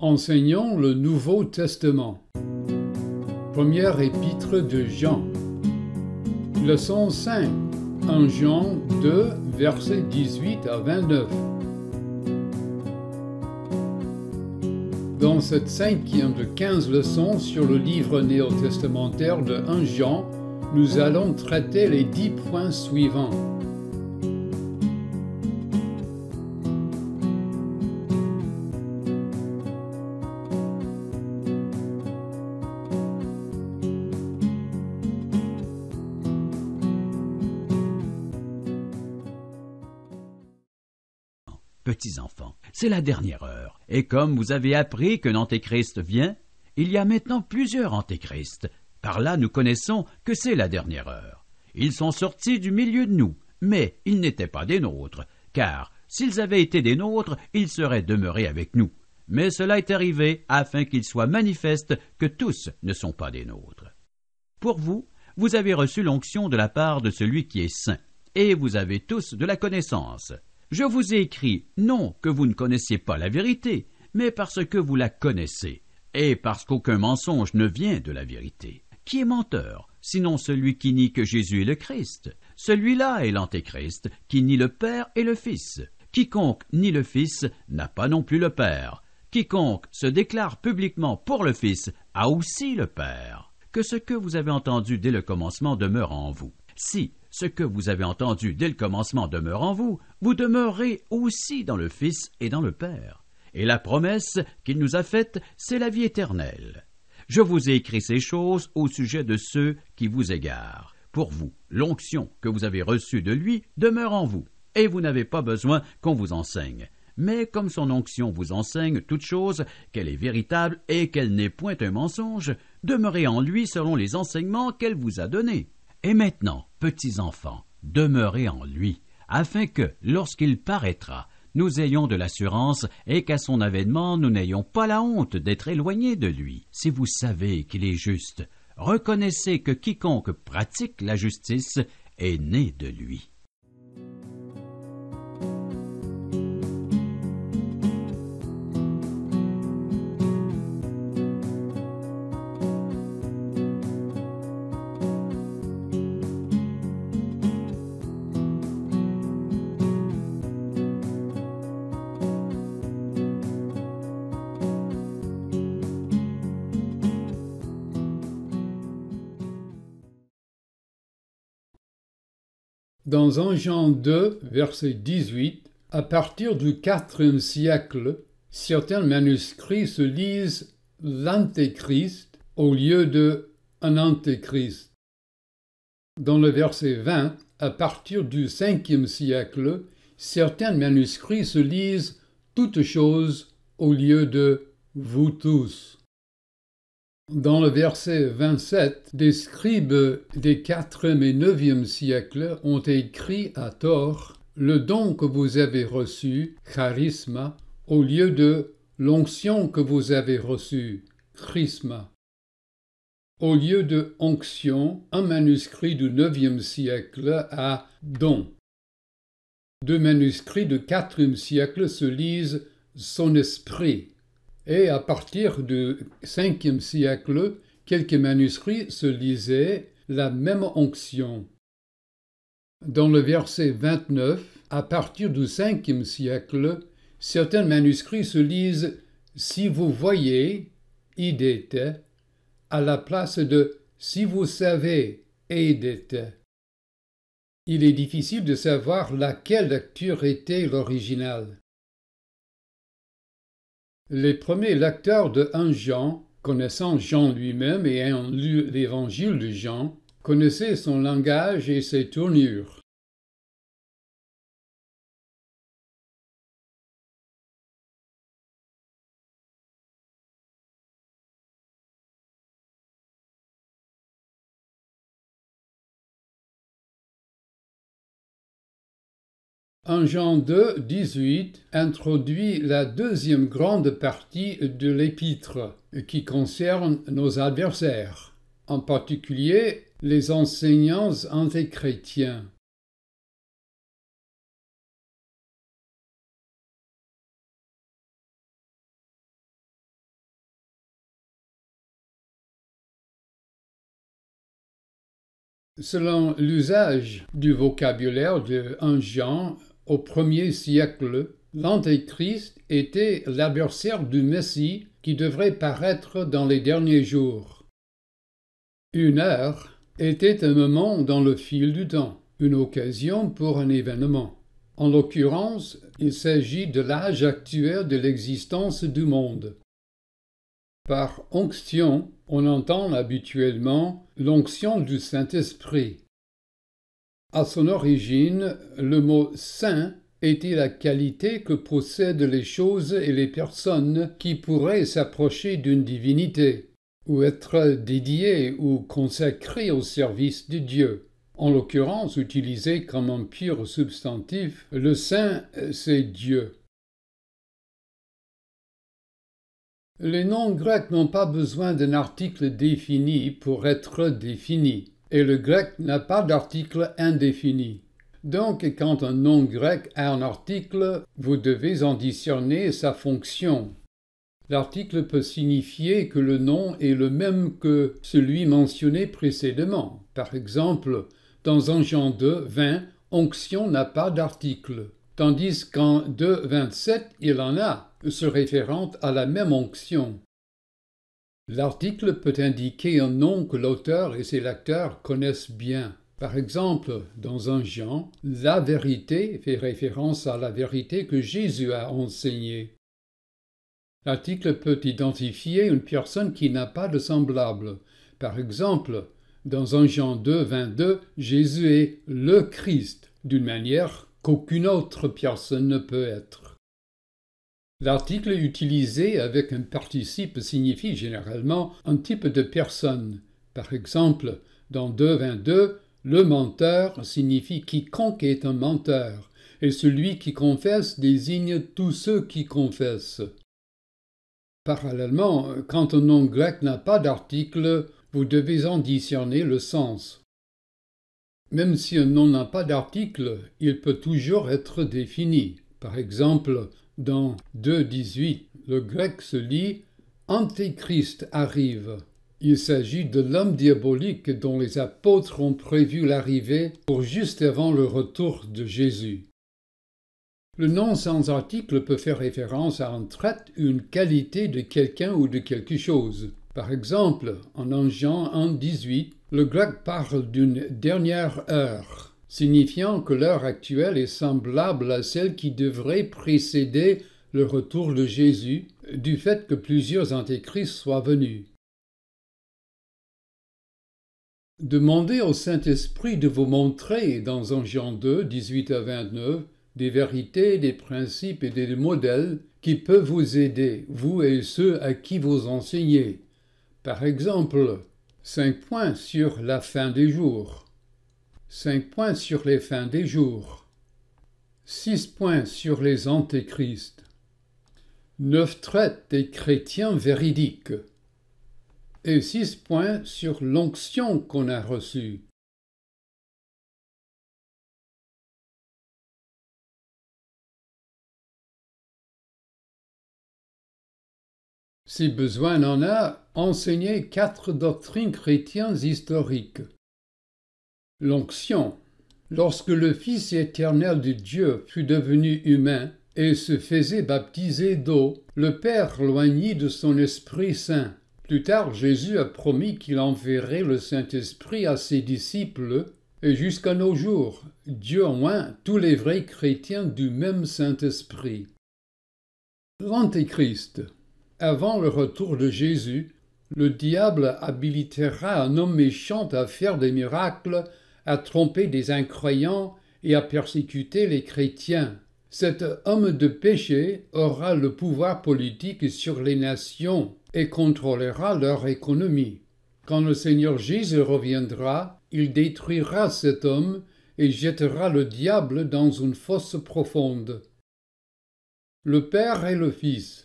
Enseignons le Nouveau Testament. Première épître de Jean. Leçon 5. 1 Jean 2, versets 18 à 29. Dans cette cinquième de 15 leçons sur le livre néo-testamentaire de 1 Jean, nous allons traiter les dix points suivants. C'est la dernière heure. Et comme vous avez appris que l'Antéchrist vient, il y a maintenant plusieurs Antéchrists. Par là, nous connaissons que c'est la dernière heure. Ils sont sortis du milieu de nous, mais ils n'étaient pas des nôtres, car s'ils avaient été des nôtres, ils seraient demeurés avec nous. Mais cela est arrivé afin qu'il soit manifeste que tous ne sont pas des nôtres. Pour vous, vous avez reçu l'onction de la part de celui qui est saint, et vous avez tous de la connaissance. Je vous ai écrit non que vous ne connaissiez pas la vérité, mais parce que vous la connaissez, et parce qu'aucun mensonge ne vient de la vérité. Qui est menteur, sinon celui qui nie que Jésus est le Christ? Celui-là est l'Antéchrist, qui nie le Père et le Fils. Quiconque nie le Fils n'a pas non plus le Père. Quiconque se déclare publiquement pour le Fils a aussi le Père. Que ce que vous avez entendu dès le commencement demeure en vous. Si ce que vous avez entendu dès le commencement demeure en vous, vous demeurez aussi dans le Fils et dans le Père. Et la promesse qu'il nous a faite, c'est la vie éternelle. Je vous ai écrit ces choses au sujet de ceux qui vous égarent. Pour vous, l'onction que vous avez reçue de lui demeure en vous, et vous n'avez pas besoin qu'on vous enseigne. Mais comme son onction vous enseigne toute chose, qu'elle est véritable et qu'elle n'est point un mensonge, demeurez en lui selon les enseignements qu'elle vous a donnés. Et maintenant, petits enfants, demeurez en lui, afin que, lorsqu'il paraîtra, nous ayons de l'assurance et qu'à son avènement nous n'ayons pas la honte d'être éloignés de lui. Si vous savez qu'il est juste, reconnaissez que quiconque pratique la justice est né de lui. Dans 1 Jean 2, verset 18, à partir du IVe siècle, certains manuscrits se lisent l'Antéchrist au lieu de un Antéchrist. Dans le verset 20, à partir du 5e siècle, certains manuscrits se lisent toutes choses au lieu de vous tous. Dans le verset 27, des scribes des 4e et 9e siècles ont écrit à tort le don que vous avez reçu, charisma, au lieu de l'onction que vous avez reçue, chrisma. Au lieu de onction, un manuscrit du 9e siècle a don. Deux manuscrits du 4e siècle se lisent son esprit et à partir du 5e siècle, quelques manuscrits se lisaient la même onction. Dans le verset 29, à partir du 5e siècle, certains manuscrits se lisent Si vous voyez, idete, à la place de Si vous savez, eidete. Il est difficile de savoir laquelle lecture était l'original. Les premiers lecteurs de 1 Jean, connaissant Jean lui-même et ayant lu l'évangile de Jean, connaissaient son langage et ses tournures. En Jean 2, 18 introduit la deuxième grande partie de l'épître qui concerne nos adversaires, en particulier les enseignants antichrétiens. Selon l'usage du vocabulaire de 1 Jean au premier siècle, l'Antéchrist était l'adversaire du Messie qui devrait paraître dans les derniers jours. Une heure était un moment dans le fil du temps, une occasion pour un événement. En l'occurrence, il s'agit de l'âge actuel de l'existence du monde. Par onction, on entend habituellement l'onction du Saint-Esprit. À son origine, le mot saint était la qualité que possèdent les choses et les personnes qui pourraient s'approcher d'une divinité, ou être dédiées ou consacrées au service de Dieu. En l'occurrence, utilisé comme un pur substantif, le saint, c'est Dieu. Les noms grecs n'ont pas besoin d'un article défini pour être définis, et le grec n'a pas d'article indéfini. Donc, quand un nom grec a un article, vous devez en discerner sa fonction. L'article peut signifier que le nom est le même que celui mentionné précédemment. Par exemple, dans un Jean 2, 20, onction n'a pas d'article, tandis qu'en 2, 27, il en a se référant à la même onction. L'article peut indiquer un nom que l'auteur et ses lecteurs connaissent bien. Par exemple, dans un Jean, la vérité fait référence à la vérité que Jésus a enseignée. L'article peut identifier une personne qui n'a pas de semblable. Par exemple, dans un Jean 2, 22, Jésus est le Christ, d'une manière qu'aucune autre personne ne peut être. L'article utilisé avec un participe signifie généralement un type de personne. Par exemple, dans 2.22, le menteur signifie quiconque est un menteur, et celui qui confesse désigne tous ceux qui confessent. Parallèlement, quand un nom grec n'a pas d'article, vous devez en discerner le sens. Même si un nom n'a pas d'article, il peut toujours être défini. Par exemple, dans 2.18, le grec se lit Antéchrist arrive. Il s'agit de l'homme diabolique dont les apôtres ont prévu l'arrivée pour juste avant le retour de Jésus. Le nom sans article peut faire référence à un trait ou une qualité de quelqu'un ou de quelque chose. Par exemple, en Jean 1.18, le grec parle d'une dernière heure signifiant que l'heure actuelle est semblable à celle qui devrait précéder le retour de Jésus, du fait que plusieurs antéchrists soient venus. Demandez au Saint-Esprit de vous montrer dans un Jean 2, 18 à 29, des vérités, des principes et des modèles qui peuvent vous aider, vous et ceux à qui vous enseignez. Par exemple, cinq points sur la fin des jours. 5 points sur les fins des jours, 6 points sur les antéchrists, 9 traits des chrétiens véridiques et 6 points sur l'onction qu'on a reçue. Si besoin en a, enseigner quatre doctrines chrétiennes historiques. L'onction. Lorsque le Fils éternel de Dieu fut devenu humain et se faisait baptiser d'eau, le Père loignit de son Esprit Saint. Plus tard, Jésus a promis qu'il enverrait le Saint-Esprit à ses disciples, et jusqu'à nos jours, Dieu oint tous les vrais chrétiens du même Saint-Esprit. L'Antéchrist. Avant le retour de Jésus, le diable habilitera un homme méchant à faire des miracles à tromper des incroyants et à persécuter les chrétiens. Cet homme de péché aura le pouvoir politique sur les nations et contrôlera leur économie. Quand le Seigneur Jésus reviendra, il détruira cet homme et jettera le diable dans une fosse profonde. Le Père et le Fils.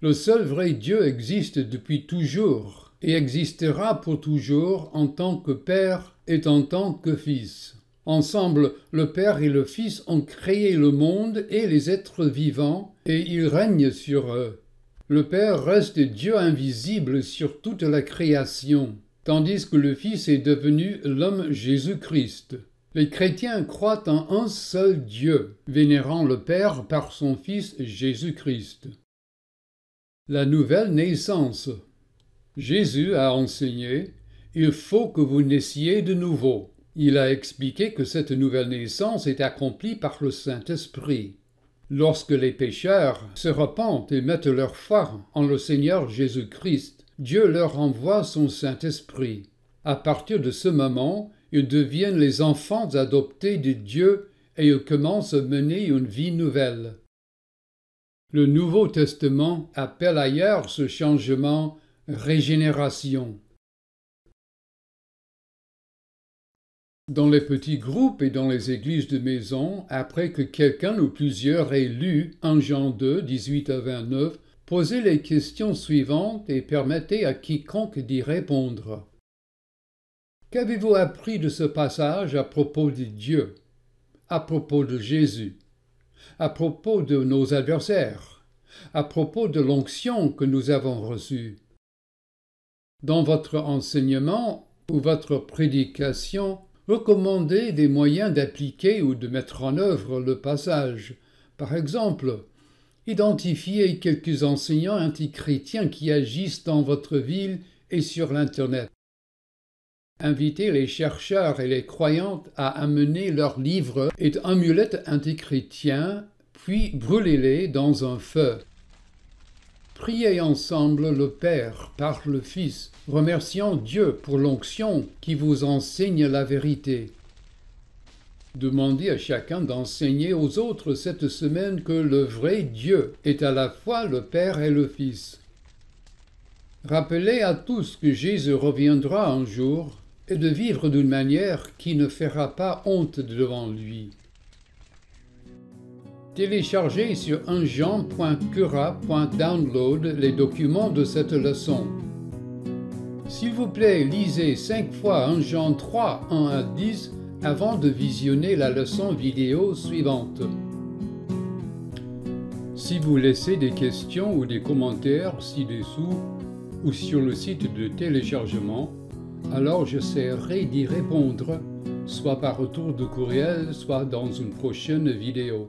Le seul vrai Dieu existe depuis toujours et existera pour toujours en tant que Père est en tant que Fils. Ensemble, le Père et le Fils ont créé le monde et les êtres vivants, et ils règnent sur eux. Le Père reste Dieu invisible sur toute la création. tandis que le Fils est devenu l'homme Jésus-Christ. Les chrétiens croient en un seul Dieu, vénérant le Père par son Fils Jésus-Christ. La nouvelle naissance. Jésus a enseigné Il faut que vous naissiez de nouveau. Il a expliqué que cette nouvelle naissance est accomplie par le Saint-Esprit. Lorsque les pécheurs se repentent et mettent leur foi en le Seigneur Jésus-Christ, Dieu leur envoie son Saint-Esprit. À partir de ce moment, ils deviennent les enfants adoptés de Dieu et ils commencent à mener une vie nouvelle. Le Nouveau Testament appelle ailleurs ce changement régénération. Dans les petits groupes et dans les églises de maison, après que quelqu'un ou plusieurs ait lu 1 Jean 2, 18 à 29, posez les questions suivantes et permettez à quiconque d'y répondre. Qu'avez-vous appris de ce passage à propos de Dieu, à propos de Jésus, à propos de nos adversaires, à propos de l'onction que nous avons reçue? Dans votre enseignement ou votre prédication, recommandez des moyens d'appliquer ou de mettre en œuvre le passage. Par exemple, identifiez quelques enseignants antichrétiens qui agissent dans votre ville et sur l'Internet. Invitez les chercheurs et les croyantes à amener leurs livres et amulettes antichrétiens, puis brûlez-les dans un feu. Priez ensemble le Père par le Fils, remerciant Dieu pour l'onction qui vous enseigne la vérité. Demandez à chacun d'enseigner aux autres cette semaine que le vrai Dieu est à la fois le Père et le Fils. Rappelez à tous que Jésus reviendra un jour et de vivre d'une manière qui ne fera pas honte devant lui. Téléchargez sur unjean.cura.download les documents de cette leçon. S'il vous plaît, lisez 5 fois 1 Jean 3, 1 à 10 avant de visionner la leçon vidéo suivante. Si vous laissez des questions ou des commentaires ci-dessous ou sur le site de téléchargement, alors j'essaierai d'y répondre, soit par retour de courriel, soit dans une prochaine vidéo.